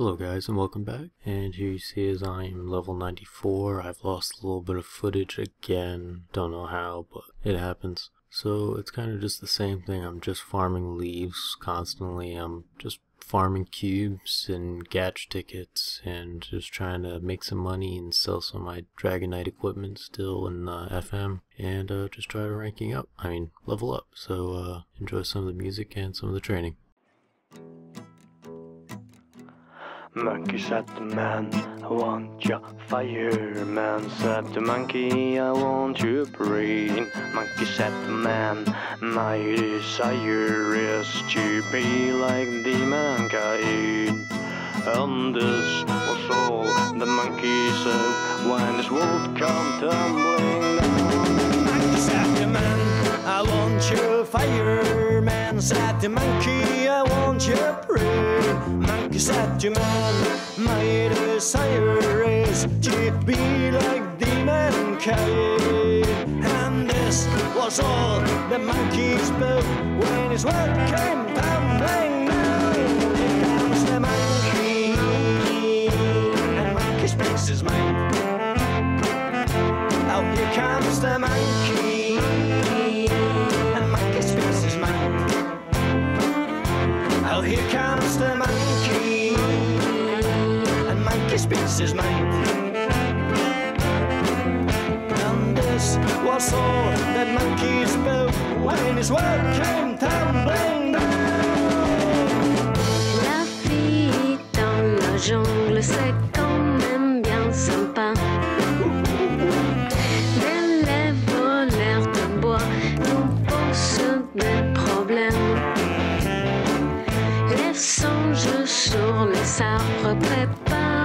Hello guys and welcome back. And here you see is I'm level 94 I've lost a little bit of footage again. Don't know how but it happens. So it's kind of just the same thing. I'm just farming leaves constantly. I'm just farming cubes and gatch tickets and just trying to make some money and sell some of my Dragonite equipment still in uh, FM and uh, just try to ranking up. I mean level up. So uh, enjoy some of the music and some of the training Monkey said the man, I want your fireman said the monkey, I want your brain. Monkey said the man, my desire is to be like the mankind. And this was all the monkey said when his world come tumbling down. Monkey said the man, I want your fireman said the monkey, said to man, my desire is to be like the mankind. And this was all the monkey spoke when his word came tumbling down. Here comes the monkey, and monkey speaks his mind. Oh, here comes the monkey, La vie dans la jungle, c'est quand même bien sympa. Mais les voleurs de bois nous posent des problèmes. Les singes sur les arbres préparent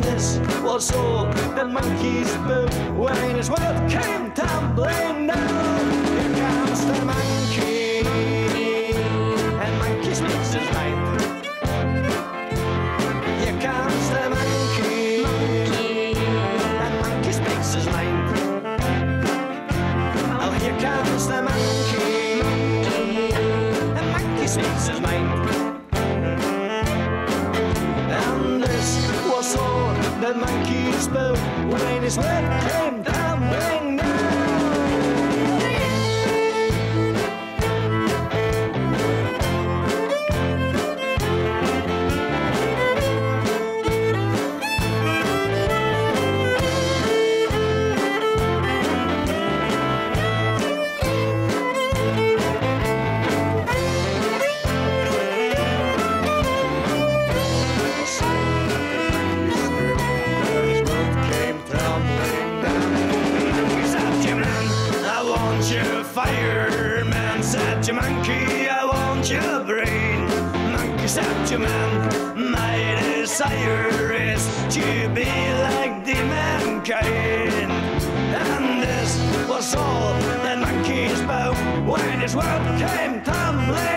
This was all the monkey's spoke when his world came tumbling down. Here comes the monkey, and monkey speaks his mind. Here comes the monkey, monkey. and monkey speaks his mind. Oh, here comes the monkey, and monkey speaks his mind. That monkey spoke. When his word came want fireman. Said to monkey, I want your brain. Monkey said to man, my desire is to be like the mankind. And this was all that monkey spoke when his world came tumbling